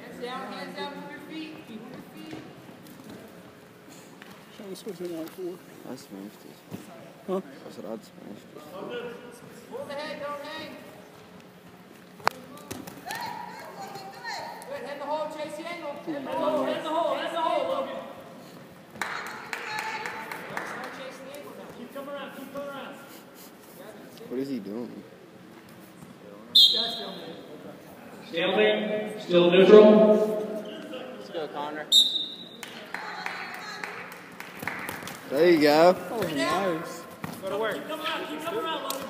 Hands down, hands down, move your feet. Move your feet. Sean switched in like four. I smashed this. Huh? I said I'd smash this. Pull the head, don't hang. Good, head in the hole, chase the angle. Head in the hole, head in the hole, head in the hole, Logan. Start chasing the angle now. Keep coming around, keep coming around. What is he doing? Stalemate, still neutral. Let's go, Connor. There you go. Oh, nice. Go to work. Keep coming around, keep coming around, Logan.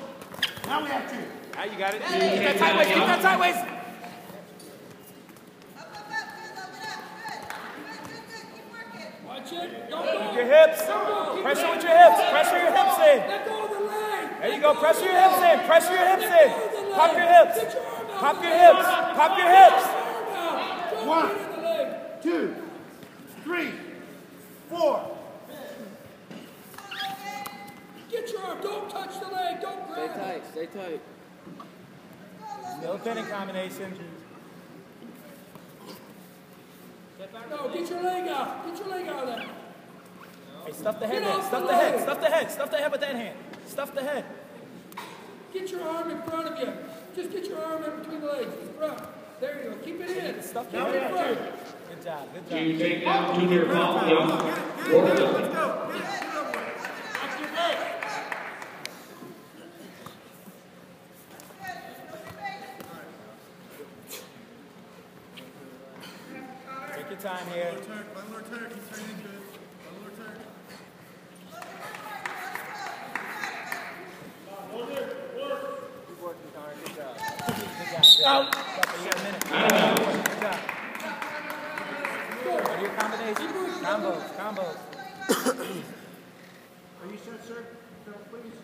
Now we have two. Now you got it. Keep that tight waist. Keep that tight waist. Watch it, don't Keep go. your hips. Pressure with your hips. Pressure your hips in. Let go of the leg. There you go. Pressure your hips in. Pressure your hips in. Pop your hips. Pop your hips. Pop your hips. One. Two. Three. Four. Get your arm, don't touch the leg, don't Stay grab Stay tight, stay tight. Still pinning combination. No, get your leg out, get your leg out of there. Hey, stuff the head Get Stuff the the head. leg. Stuff the head. Stuff the head with that hand. Stuff the head. Get your arm in front of you. Just get your arm in between the legs, in front. There you go, keep it in. Stuff Keep the it in head. front. Good job. Good job. You take down junior foul, young. Four. Take your time here. One more turn, he's turning good. One more turn. Keep working, Connor. Good job. Good job. You got a minute. Good job. What are your combinations? Combos. Combos. Are you set, sir? Please.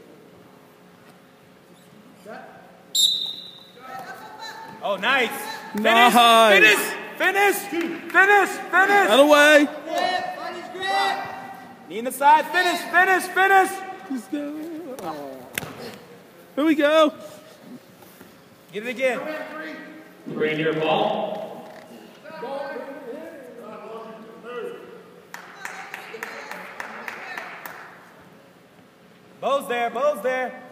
Oh, nice. Finish. Nice. Finish. Finish. Finish. Finish. Out of the way. Knee in the side. Finish. Finish. Finish. Just go. Oh. Here we go. Get it again. near fall. Bo's there. Bo's there.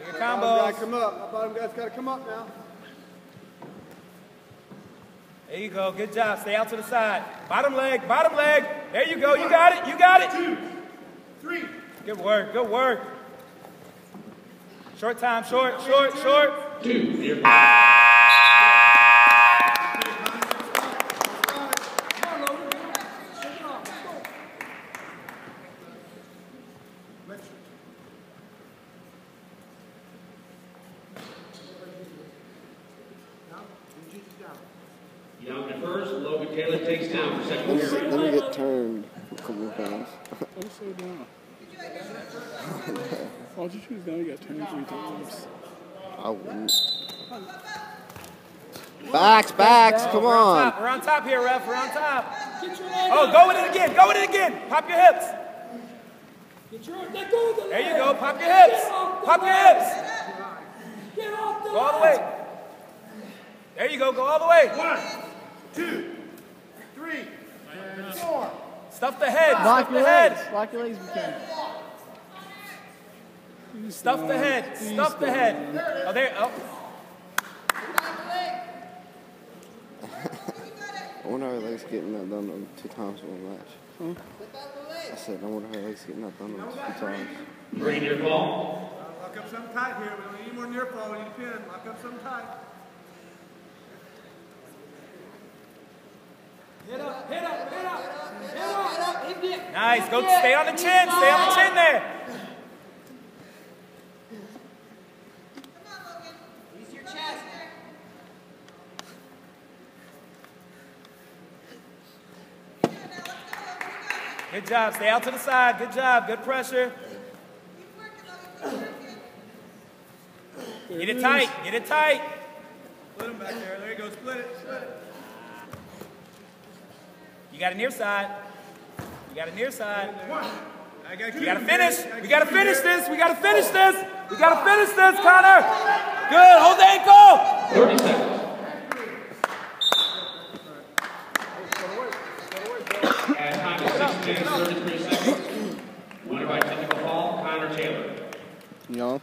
What combos? come up. My bottom guy's gotta come up now. There you go. Good job. Stay out to the side. Bottom leg. Bottom leg. There you go. You got it. You got it. Two, three. Good work. Good work. Short time. Short. Short. Short. Two. Near Come on, Logan. Shake it off, let's go. Young at first, Logan Taylor takes down for second Let me, period. let me get turned a couple of times. Oh, slow down. Why'd you choose down? You got turned three times. I wouldn't. Backs, backs, come We're on on. top. We're on top here, ref. We're on top. Get your leg Oh, go with it again. Go with it again. Pop your hips. Get your, let go of the leg. There you go. Pop your hips. Get off the Pop your hips. Get off the Go all the way. There you go. Go all the way. One, two, three, four. Stuff the head. Lock Stuff your the legs. head. Lock your legs if you can. Stuff the head. Stuff the head. Oh, there. Oh. I wonder how her legs getting that done on two times in one match. I said, I wonder how her legs getting that done on two times. near fall. Lock up something tight here. We don't need any more near fall. We need a pin. Lock up something tight. Nice. Go. Stay on the chin. Stay on the chin there. Good job. Stay out to the side. Good job. Good pressure. Get it tight. Get it tight. Split him back there. There you go. Split it. Split it. You got a near side. You got a near side. I gotta We gotta finish. We gotta finish this. We gotta finish this. We gotta finish this, Connor. Good. Hold the ankle. 30 seconds. At time is 6 minutes, 33 seconds. Winner by technical fall, Connor Taylor. Y'all.